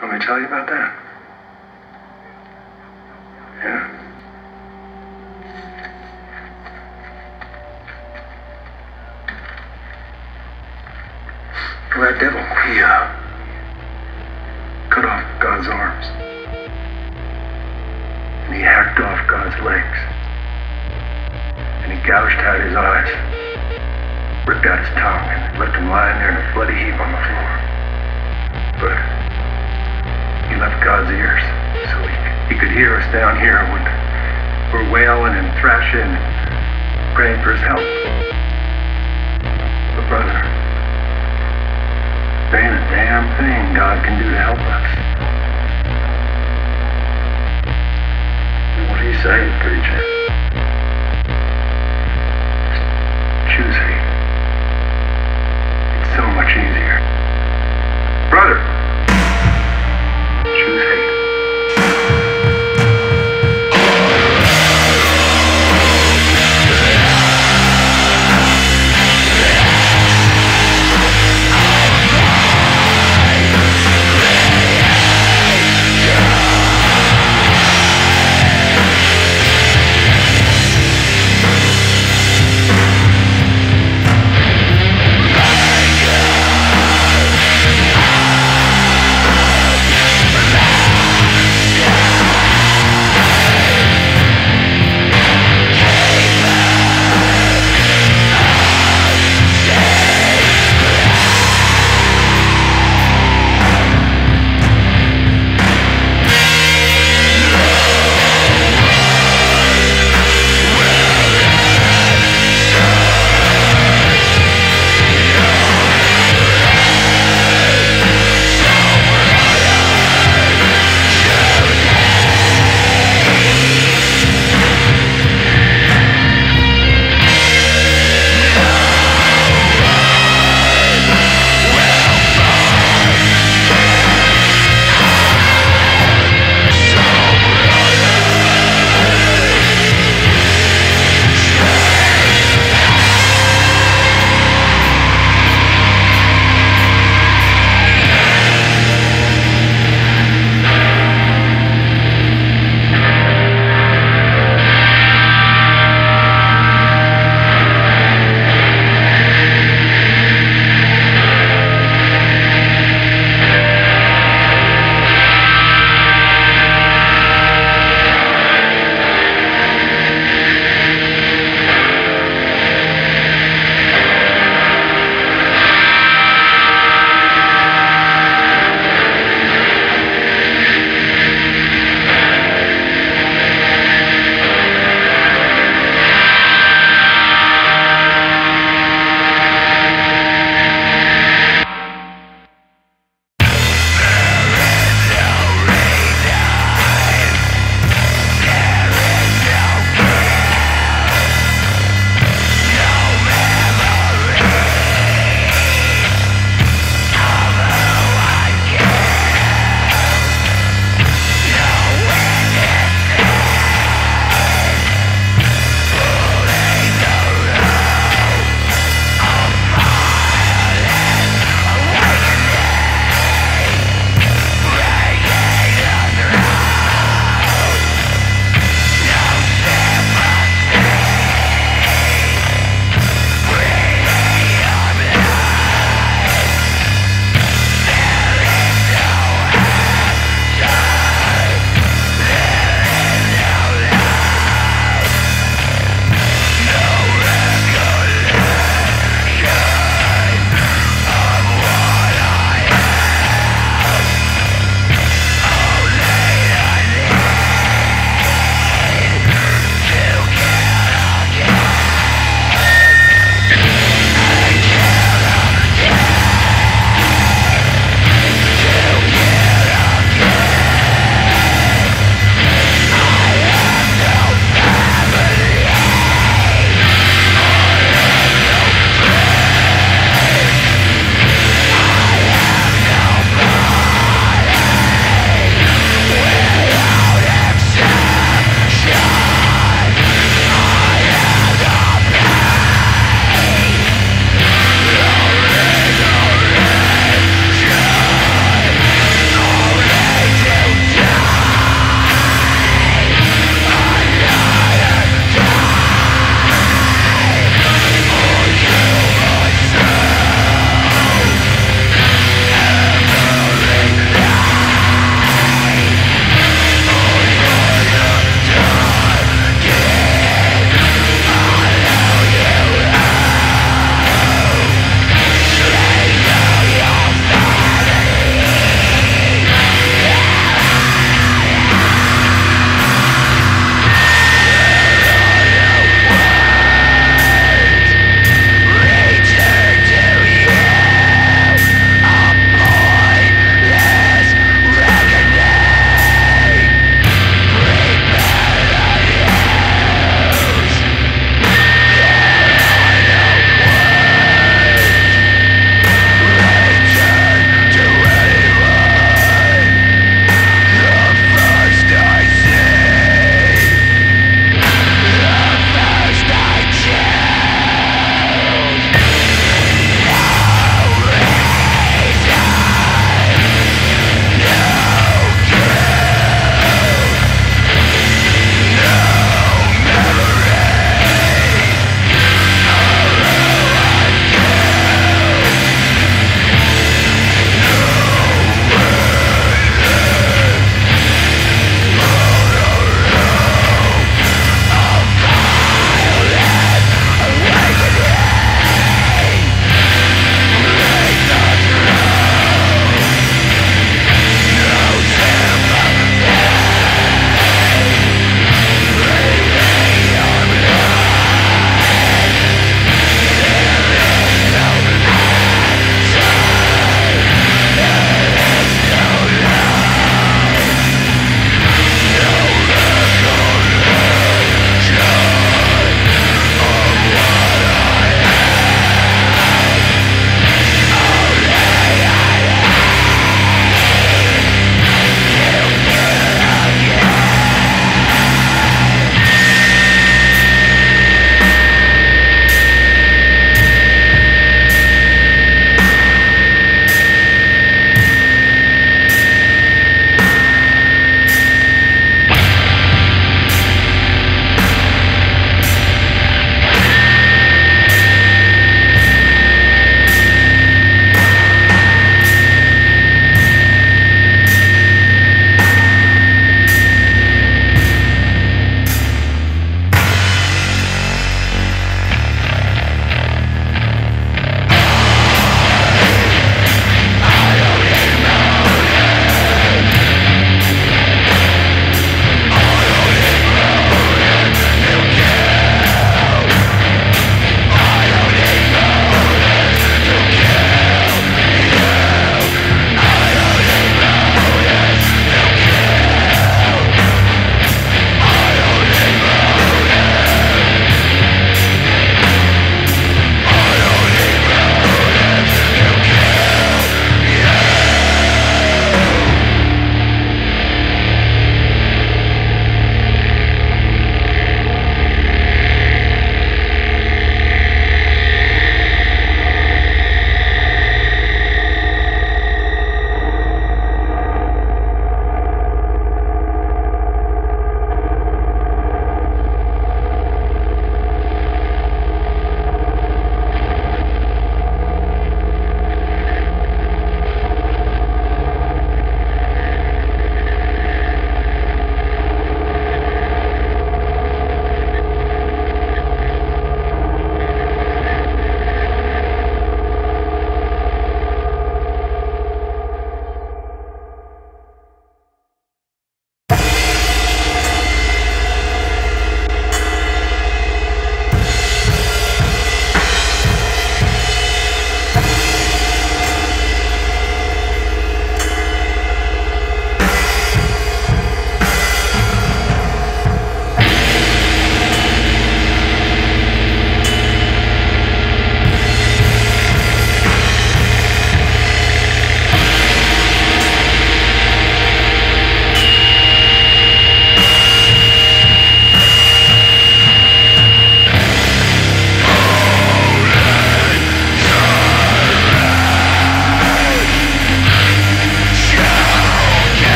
Let me tell you about that?